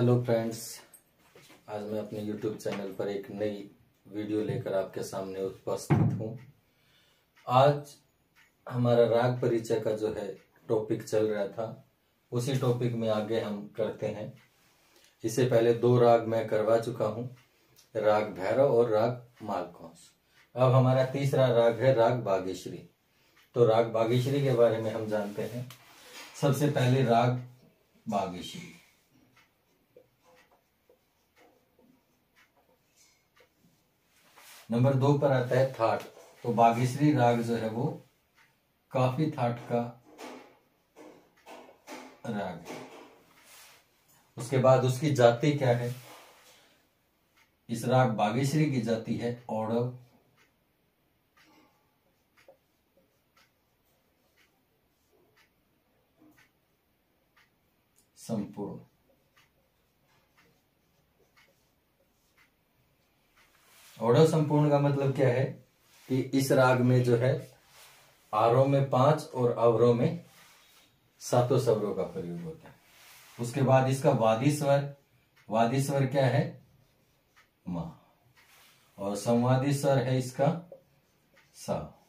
Hello friends आज मैं अपने यूट्यूब चैनल पर एक नई वीडियो लेकर आपके सामने उपस्थित हूँ। आज हमारा राग परिचय का जो है टॉपिक चल रहा था, उसी टॉपिक में आगे हम करते हैं। इससे पहले दो राग मैं करवा चुका हूँ, राग भैरव और राग मालकोंस। अब हमारा तीसरा राग है राग बागेश्वरी। तो राग बागेश्वरी के बारे में हम जानते हैं। सबसे पहले राग बागेश्वरी। नंबर दो पर आता है थाट। तो बागेश्वरी राग जो है वो काफ़ी थाट का राग है। उसके बाद उसकी जाति क्या है? इस राग बागेश्वरी की जाति है औड़व संपूर्ण। औड़व संपूर्ण का मतलब क्या है कि इस राग में जो है आरों में पाँच और अवरों में सातों स्वरों का प्रयोग होता है। उसके बाद इसका वादी स्वर वादी स्वर क्या है? मा। और संवादी स्वर है इसका सा।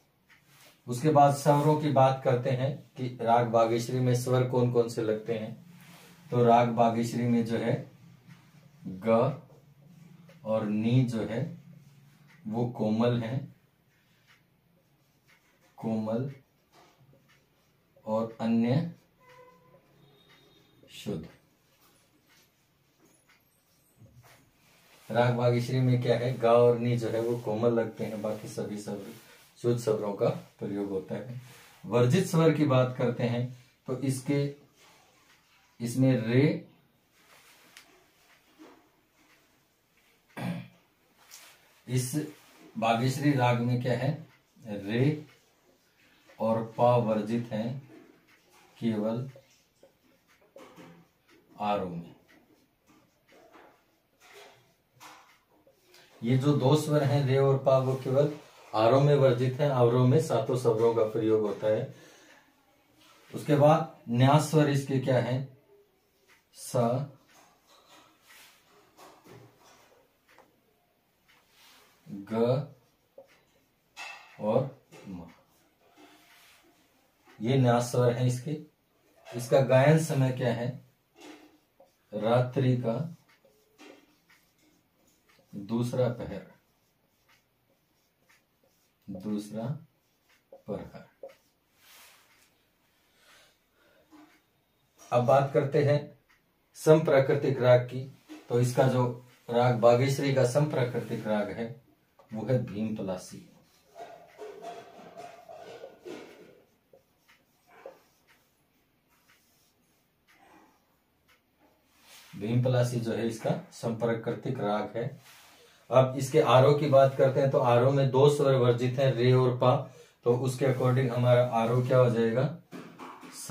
उसके बाद स्वरों की बात करते हैं कि राग बागेश्वरी में स्वर कौन कौन से लगते हैं। तो राग बागेश्वरी में जो है, ग और नी जो है वो कोमल है। कोमल और अन्य शुद्ध। राग बागेश्वरी में क्या है? गा और नी जो है, वो कोमल लगते हैं। बाकी सभी स्वर शुद्ध स्वरों का प्रयोग होता है। वर्जित स्वर की बात करते हैं तो इसके, इसमें रे, इस बागेश्वरी राग में क्या है? रे और पा वर्जित हैं केवल आरो में। ये जो दो स्वर हैं, रे और पा, वो केवल आरो में वर्जित हैं। आवरों में सातों स्वरों का प्रयोग होता है। उसके बाद न्यास स्वर इसके क्या है? स ग और म। ये न्यास स्वर है इसके। इसका गायन समय क्या है? रात्रि का दूसरा पहर। दूसरा प्रहर अब बात करते हैं सम प्राकृतिक राग की। तो इसका जो राग बागेश्वरी का सम प्राकृतिक राग है वो है भीम पलासी भीम पलासी जो है इसका संपर्कृतिक राग है। अब इसके आरो की बात करते हैं तो आरो में दो स्वर वर्जित हैं, रे और पा। तो उसके अकॉर्डिंग हमारा आरो क्या हो जाएगा? स,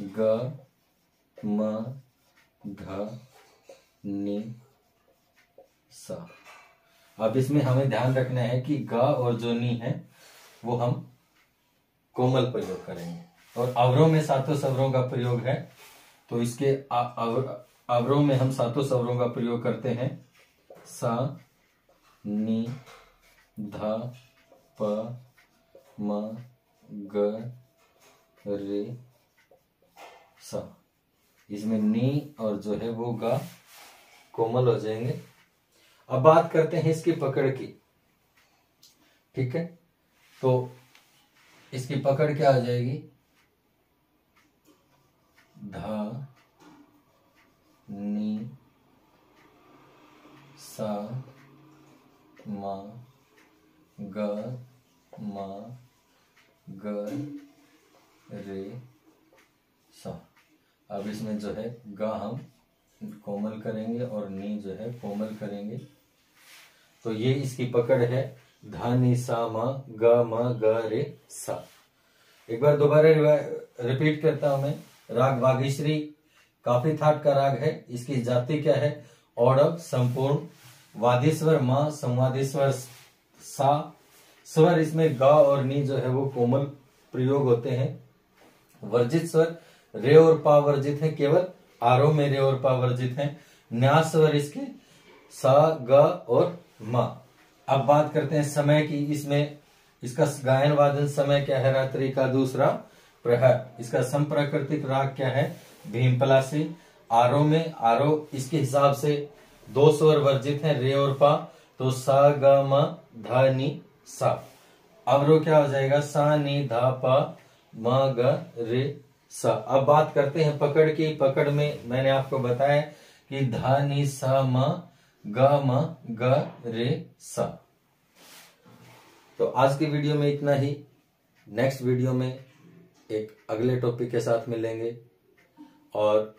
ग, म ध नि, सा। अब इसमें हमें ध्यान रखना है कि ग और जो नी है, वो हम कोमल प्रयोग करेंगे। और अवरों में सातों सवरों का प्रयोग है तो इसके अवरों में हम सातों सवरों का प्रयोग करते हैं। सा, नी, ध, प, म, ग, रे, सा। इसमें नी और जो है वो गा कोमल हो जाएँगे। अब बात करते हैं इसकी पकड़ की। ठीक है? तो इसकी पकड़ क्या आ जाएगी? ध, नी, सा, म, ग म, ग, रे, सा। अब इसमें जो है ग हम कोमल करेंगे और नी जो है कोमल करेंगे। तो ये इसकी पकड़ है। ध नी सा म, ग म, ग, रे, सा। एक बार दोबारा रिपीट करता हूँ मैं। राग बागेश्वरी काफ़ी थाट का राग है। इसकी जाति क्या है? औड़व संपूर्ण। वादेश्वर माँ, संवादेश्वर, सा। स्वर इसमें गा और नी जो है वो कोमल प्रयोग होते हैं। वर्जित स्वर, रे और पा वर्जित है केवल। आरो में रे और पा वर्जित है। न्यास स्वर इसके सा, ग और म। अब बात करते हैं समय की। इसमें इसका गायन वादन समय क्या है? रात्रि का दूसरा प्रहर। इसका संप्राकृतिक राग क्या है? भीमपला से। आरो में आरो इसके हिसाब से दो स्वर वर्जित हैं, रे और पा। तो सा, ग, म, ध, नि, सा। अवरो क्या हो जाएगा? सा, नी, धा, पा, म, ग, रे, सा। अब बात करते हैं पकड़ की। पकड़ में मैंने आपको बताया कि धा, नी, सा, म ग, म, ग, रे, सा। तो आज की वीडियो में इतना ही। नेक्स्ट वीडियो में एक अगले टॉपिक के साथ मिलेंगे। और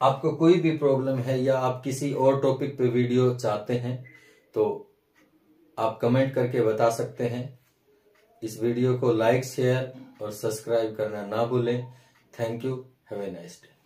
आपको कोई भी प्रॉब्लम है या आप किसी और टॉपिक पे वीडियो चाहते हैं तो आप कमेंट करके बता सकते हैं। इस वीडियो को लाइक शेयर और सब्सक्राइब करना ना भूलें। Thank you have a nice day